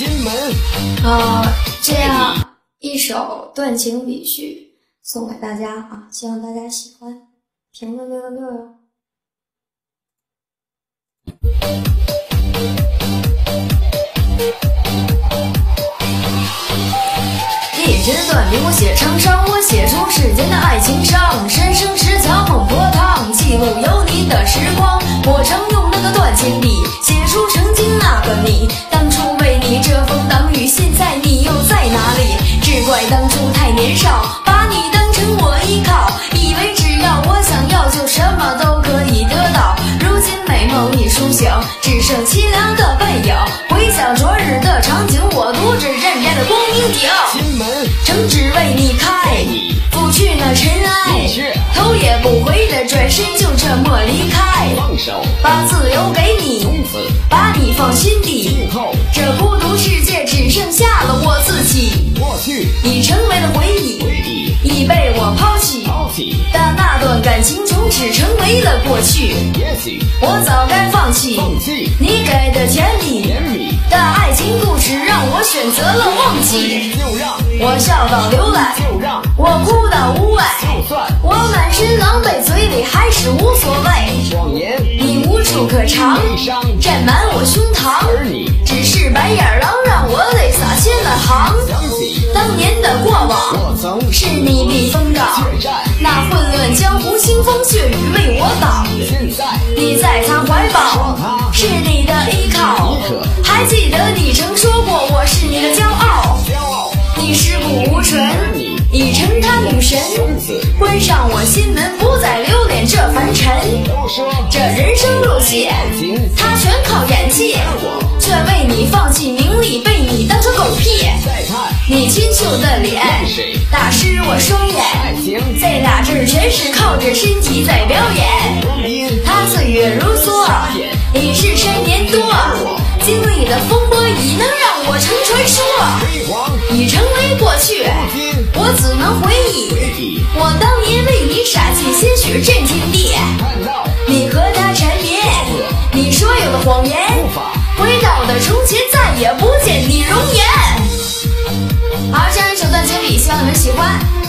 新闻。啊，这样一首断情笔序送给大家啊，希望大家喜欢，评论六六六。哟。一针断笔，我写成伤，美梦已苏醒，只剩凄凉的背影。回想昨日的场景，我独自站在了光明顶。心门正只为你开，拂去那尘埃，头也不回的转身，就这么离开。放手，把自由给你，把你放心底。这孤独世界只剩下了我自己，过去已成为了回忆，回忆已被我抛弃。抛弃，但那段感情从此成为了过去，我早该放弃。你给的甜蜜甜蜜，的爱情故事，让我选择了忘记。我笑到流泪，我哭到无畏。我满身狼狈，嘴里还是无所谓。你无处可藏，占满我胸膛。只是白眼狼让我泪洒千万行。当年的过往，是你避风港，那混乱江湖，腥风血雨为我挡。你在他怀抱，是你的依靠。还记得你曾说过，我是你的骄傲。你尸骨无存，已成他女神。关上我心门，不再留恋这凡尘。这人生路险，他全靠演技，却为你放弃名利，被你当成狗屁。你清秀的脸，打湿我双眼，情在哪阵儿全是靠着身体在表演。他岁月如梭，已是三年多，经历了风波，已能让我成传说，已成为过去。我只能回忆，我当年为你洒尽鲜血震天地。你和他缠绵，你所有的谎言，回到了从前，再也不喜欢。